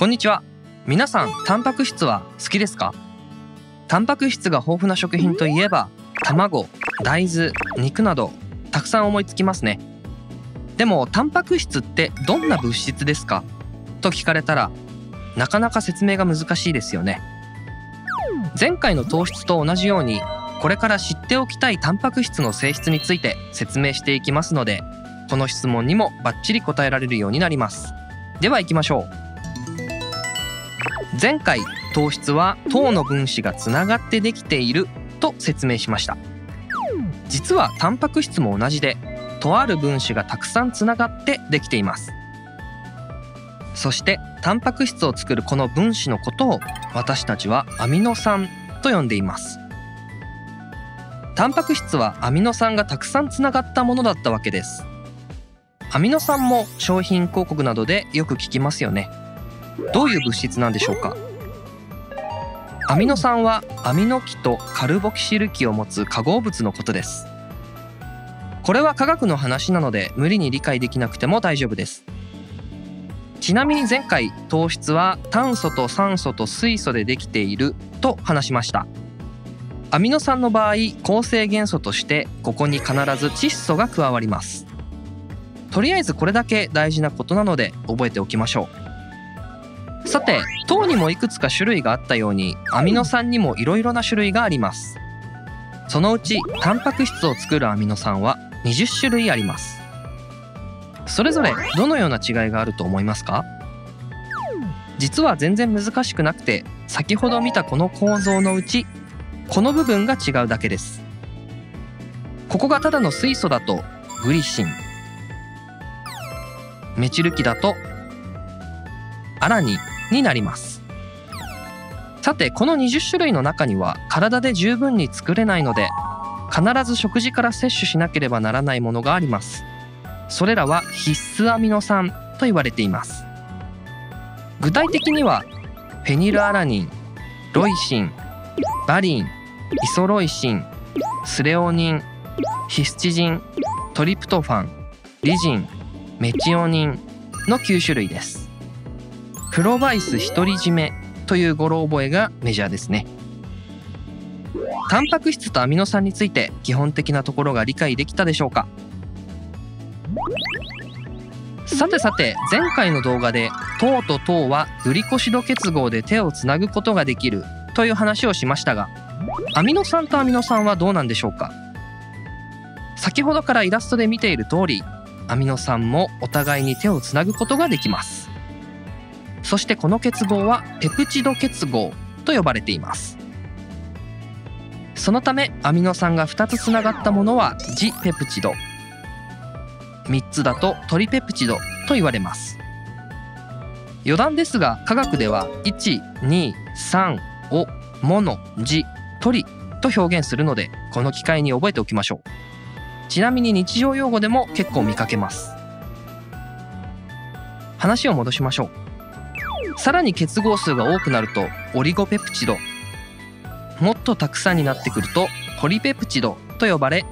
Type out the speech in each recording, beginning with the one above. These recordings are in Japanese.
こんにちは。皆さんタンパク質は好きですか？タンパク質が豊富な食品といえば卵大豆肉などたくさん思いつきますね。でもタンパク質ってどんな物質ですか？と聞かれたらなかなか説明が難しいですよね。前回の糖質と同じようにこれから知っておきたいタンパク質の性質について説明していきますのでこの質問にもバッチリ答えられるようになります。では行きましょう。前回糖質は糖の分子がつながってできていると説明しました。実はタンパク質も同じでとある分子がたくさんつながってできています。そしてタンパク質を作るこの分子のことを私たちはアミノ酸と呼んでいます。タンパク質はアミノ酸がたくさんつながったものだったわけです。アミノ酸も商品広告などでよく聞きますよね。どういう物質なんでしょうか？アミノ酸はアミノ基とカルボキシル基を持つ化合物のことです。これは科学の話なので無理に理解できなくても大丈夫です。ちなみに前回糖質は炭素と酸素と水素でできていると話しました。アミノ酸の場合構成元素としてここに必ず窒素が加わります。とりあえずこれだけ大事なことなので覚えておきましょう。さて糖にもいくつか種類があったようにアミノ酸にもいろいろな種類があります。そのうちタンパク質を作るアミノ酸は20種類あります。それぞれどのような違いがあると思いますか？実は全然難しくなくて先ほど見たこの構造のうちこの部分が違うだけです。ここがただの水素だとグリシン。メチル基だとアラニンになります。さてこの20種類の中には体で十分に作れないので必ず食事から摂取しなければならないものがあります。それらは必須アミノ酸と言われています。具体的にはフェニルアラニンロイシンバリンイソロイシンスレオニンヒスチジントリプトファンリジンメチオニンの9種類です。プロバイス独り占めという語呂覚えがメジャーですね。タンパク質とアミノ酸について基本的なところが理解できたでしょうか？さてさて前回の動画で糖と糖はグリコシド結合で手をつなぐことができるという話をしましたがアミノ酸とアミノ酸はどうなんでしょうか？先ほどからイラストで見ている通りアミノ酸もお互いに手をつなぐことができます。そしてこの結合はペプチド結合と呼ばれています。そのためアミノ酸が2つつながったものはジペプチド。3つだとトリペプチドと言われます。余談ですが科学では123をモノジトリと表現するのでこの機会に覚えておきましょう。ちなみに日常用語でも結構見かけます。話を戻しましょう。さらに結合数が多くなるとオリゴペプチド。もっとたくさんになってくるとポリペプチドと呼ばれ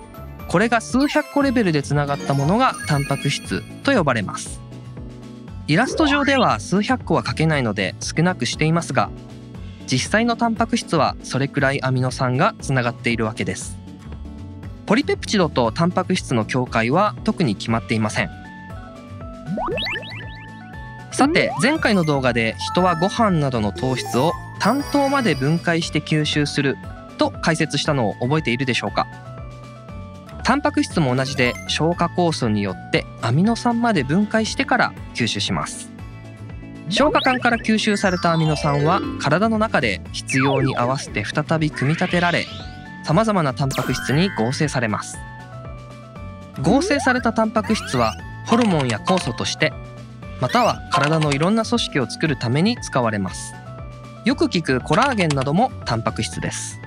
これが数百個レベルでつながったものがタンパク質と呼ばれます。イラスト上では数百個は書けないので少なくしていますが実際のタンパク質はそれくらいアミノ酸がつながっているわけです。ポリペプチドとタンパク質の境界は特に決まっていません。さて前回の動画で人はご飯などの糖質を単糖まで分解して吸収すると解説したのを覚えているでしょうか？タンパク質も同じで消化酵素によってアミノ酸まで分解してから吸収します。消化管から吸収されたアミノ酸は体の中で必要に合わせて再び組み立てられさまざまなタンパク質に合成されます。合成されたタンパク質はホルモンや酵素としてまたは体のいろんな組織を作るために使われます。よく聞くコラーゲンなどもタンパク質です。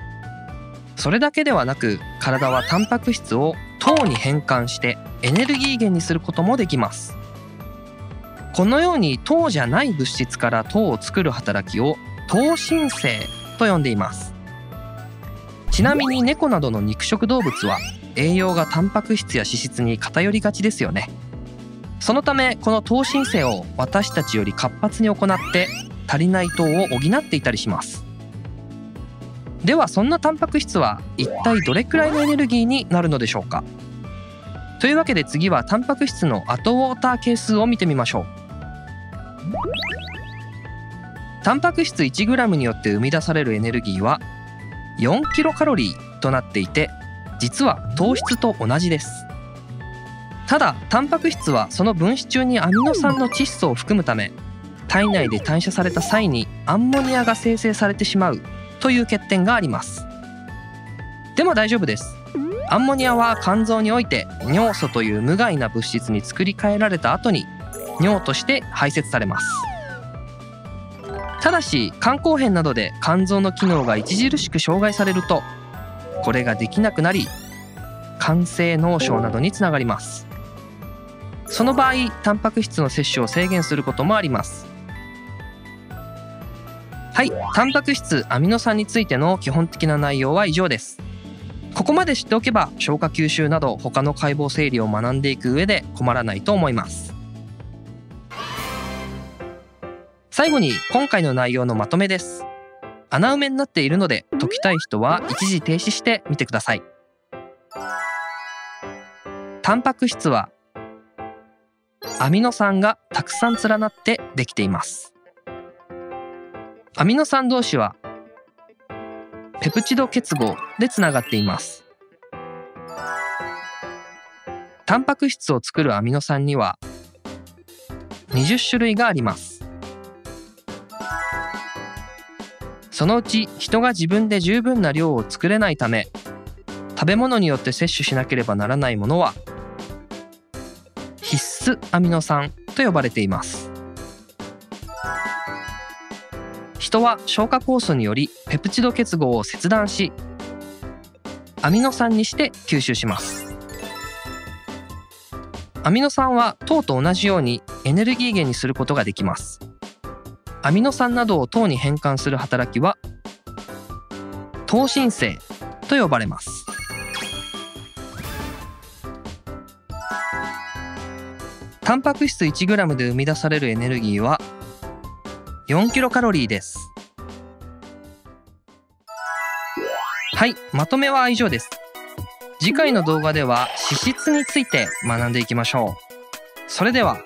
それだけではなく体はタンパク質を糖に変換してエネルギー源にすることもできます。このように糖じゃない物質から糖を作る働きを糖新生と呼んでいます。ちなみに猫などの肉食動物は栄養がタンパク質や脂質に偏りがちですよね。そのためこの糖新生を私たちより活発に行って足りない糖を補っていたりします。ではそんなタンパク質は一体どれくらいのエネルギーになるのでしょうか？というわけで次はタンパク質のアトウォーター係数を見てみましょう。タンパク質 1g によって生み出されるエネルギーは4キロカロリーとなっていて実は糖質と同じです。ただタンパク質はその分子中にアミノ酸の窒素を含むため体内で代謝された際にアンモニアが生成されてしまうという欠点があります。でも大丈夫です。アンモニアは肝臓において尿素という無害な物質に作り変えられた後に尿として排泄されます。ただし肝硬変などで肝臓の機能が著しく障害されるとこれができなくなり肝性脳症などにつながります。その場合タンパク質の摂取を制限することもあります。はい。タンパク質アミノ酸についての基本的な内容は以上です。ここまで知っておけば消化吸収など他の解剖整理を学んでいく上で困らないと思います。最後に今回の内容のまとめです。穴埋めになっているので解きたい人は一時停止してみてください。タンパク質はアミノ酸がたくさん連なってできています。アミノ酸同士はペプチド結合でつながっています。タンパク質を作るアミノ酸には20種類があります。そのうち人が自分で十分な量を作れないため食べ物によって摂取しなければならないものは必須アミノ酸と呼ばれています。人は消化酵素によりペプチド結合を切断しアミノ酸にして吸収します。アミノ酸は糖と同じようにエネルギー源にすることができます。アミノ酸などを糖に変換する働きは糖新生と呼ばれます。タンパク質 1g で生み出されるエネルギーは4キロカロリーです。はいまとめは以上です。次回の動画では脂質について学んでいきましょう。それでは